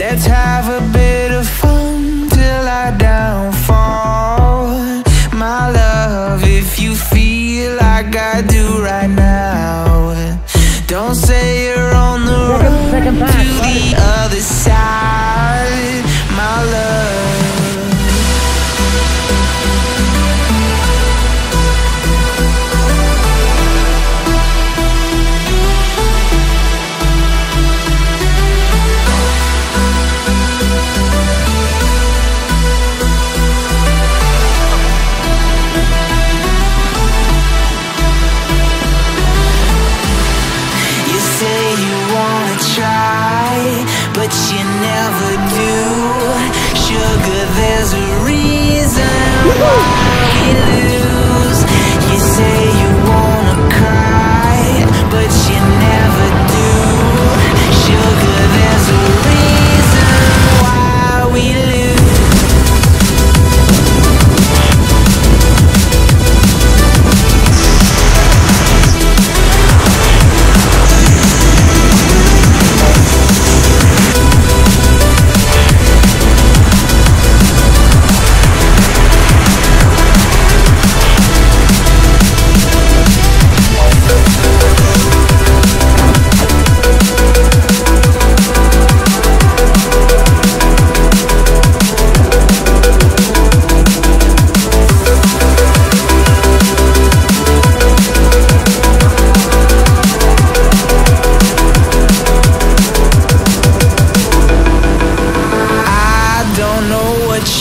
Let's have a bit I do right you wanna try, but you never do. Sugar, there's a reason